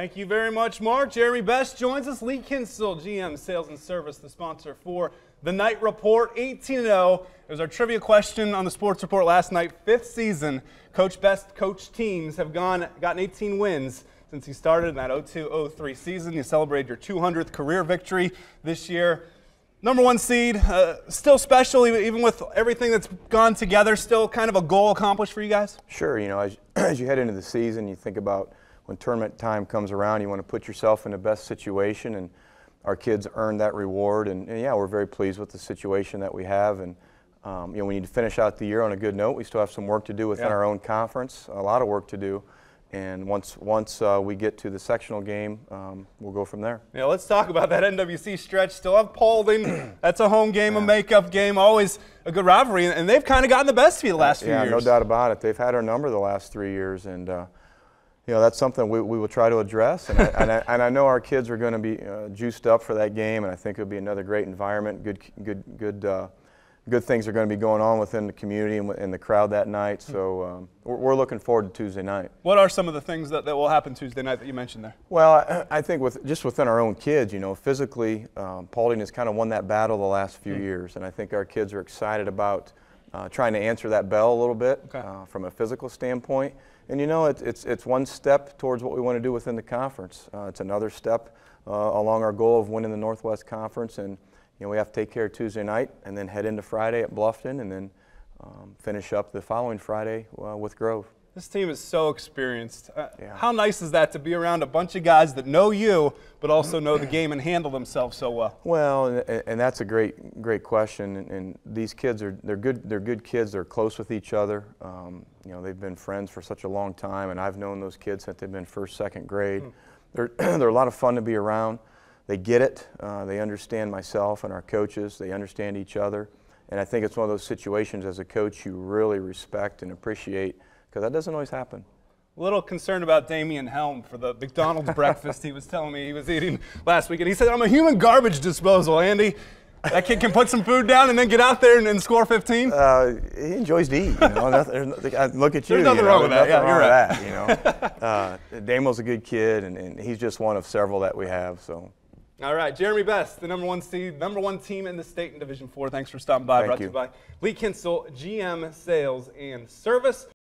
Thank you very much, Mark. Jeremy Best joins us. Lee Kinsel, GM Sales and Service, the sponsor for the Night Report. 18 0. It was our trivia question on the Sports Report last night. Fifth season, Coach Best coach teams have gone gotten 18 wins since he started in that 02-03 season. You celebrated your 200th career victory this year. Number one seed, uh, still special, even with everything that's gone together. Still kind of a goal accomplished for you guys. Sure. You know, as, as you head into the season, you think about when tournament time comes around, you want to put yourself in the best situation, and our kids earned that reward. And, and yeah, we're very pleased with the situation that we have. And um, you know, we need to finish out the year on a good note. We still have some work to do within yeah. our own conference, a lot of work to do. And once once uh, we get to the sectional game, um, we'll go from there. Yeah, let's talk about that NWC stretch. Still have Paulding. That's a home game, yeah. a makeup game, always a good rivalry, and they've kind of gotten the best of you the last few yeah, years. Yeah, no doubt about it. They've had our number the last three years, and uh, you know, that's something we, we will try to address. And I, and I, and I know our kids are going to be uh, juiced up for that game, and I think it'll be another great environment. Good, good, good, uh, good things are going to be going on within the community and in the crowd that night. So um, we're, we're, looking forward to Tuesday night. What are some of the things that, that will happen Tuesday night that you mentioned there? Well, I, I think with just within our own kids, you know, physically, um, Paulding has kind of won that battle the last few mm-hmm. years, and I think our kids are excited about uh, trying to answer that bell a little bit okay. uh, from a physical standpoint. And you know, it, it's, it's one step towards what we want to do within the conference. Uh, it's another step uh, along our goal of winning the Northwest Conference. And you know, we have to take care of Tuesday night and then head into Friday at Bluffton and then um, finish up the following Friday uh, with Grove. This team is so experienced. Uh, yeah. How nice is that to be around a bunch of guys that know you, but also know the game and handle themselves so well? Well, and, and that's a great, great question. And, and, these kids are they're good. They're good kids. They're close with each other. Um, you know, they've been friends for such a long time, and I've known those kids since they've been first, second grade. Mm. They're they're a lot of fun to be around. They get it. Uh, they understand myself and our coaches. They understand each other. And I think it's one of those situations as a coach you really respect and appreciate because that doesn't always happen. A little concerned about Damian Helm for the McDonald's breakfast he was telling me he was eating last week. And he said, I'm a human garbage disposal, Andy. That kid can put some food down and then get out there and, and score 15. Uh, he enjoys to eat. You know? nothing, look at you. There's nothing you know? wrong with that. Yeah, you're right. That, you know? uh, Damo's a good kid, and, and, he's just one of several that we have. So. All right, Jeremy Best, the number one seed, number one team in the state in Division Four. Thanks for stopping by. Thank Brought you. to you by Lee Kinsel, GM Sales and Service.